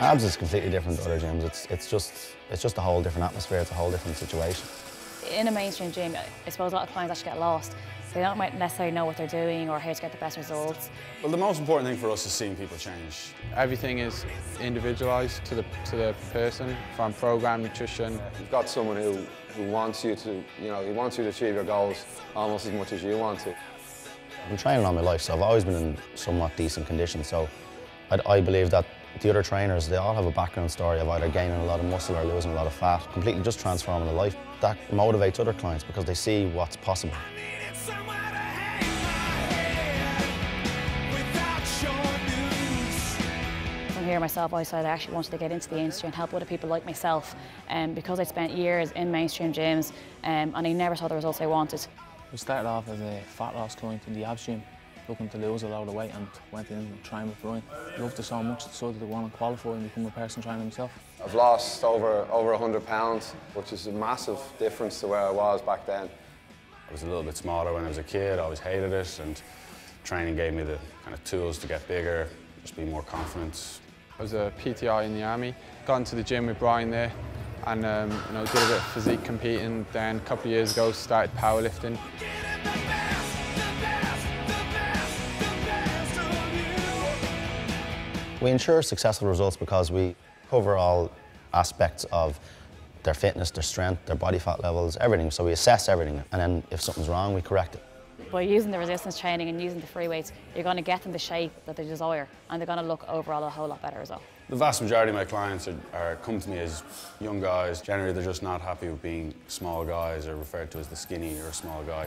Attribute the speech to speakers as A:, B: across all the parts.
A: Abs is completely different to other gyms. It's, it's, just, it's just a whole different atmosphere, it's a whole different situation.
B: In a mainstream gym, I suppose a lot of clients actually get lost. They don't necessarily know what they're doing or how to get the best results.
C: Well, the most important thing for us is seeing people change.
D: Everything is individualised to the, to the person, from program, nutrition.
E: You've got someone who, who wants you to, you know, he wants you to achieve your goals almost as much as you want to.
A: I've been training all my life, so I've always been in somewhat decent condition. So I, I believe that the other trainers, they all have a background story of either gaining a lot of muscle or losing a lot of fat, completely just transforming their life. That motivates other clients because they see what's possible.
B: From here myself, I decided I actually wanted to get into the industry and help other people like myself um, because I spent years in mainstream gyms um, and I never saw the results I wanted.
F: We started off as a fat loss client in the abs gym, looking to lose a lot of weight and went in and trained with Brian. Loved it so much, decided to want to qualify and become a personal trainer myself.
E: I've lost over, over 100 pounds, which is a massive difference to where I was back then.
C: I was a little bit smaller when I was a kid, I always hated it, and training gave me the kind of tools to get bigger, just be more confident.
D: I was a PTI in the army, got into the gym with Brian there, and um, you know, did a bit of physique competing. Then a couple of years ago, started powerlifting.
A: We ensure successful results because we cover all aspects of their fitness, their strength, their body fat levels, everything. So we assess everything, and then if something's wrong, we correct it.
B: By using the resistance training and using the free weights, you're going to get them the shape that they desire and they're going to look overall a whole lot better as well.
C: The vast majority of my clients are, are come to me as young guys. Generally, they're just not happy with being small guys or referred to as the skinny or a small guy.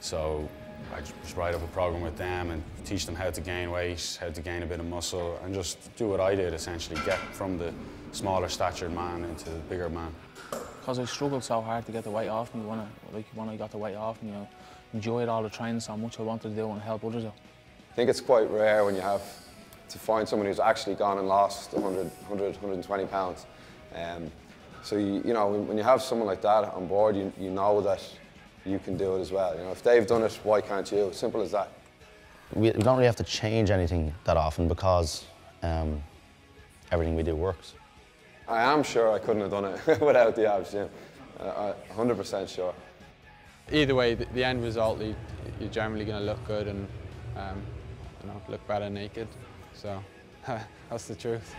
C: So I just write up a program with them and teach them how to gain weight, how to gain a bit of muscle, and just do what I did essentially, get from the smaller statured man into the bigger man.
F: Because I struggled so hard to get the weight off me when I, like when I got the weight off me, you know, enjoyed all the training so much I wanted to do and help others out.
E: I think it's quite rare when you have to find someone who's actually gone and lost 100, 100 120 pounds. Um, so, you, you know, when you have someone like that on board, you, you know that you can do it as well. You know, if they've done it, why can't you? Simple as that.
A: We, we don't really have to change anything that often because um, everything we do works.
E: I am sure I couldn't have done it without the abs gym. Uh, 100% sure.
D: Either way, the, the end result, you, you're generally going to look good and um, you know, look better naked. So that's the truth.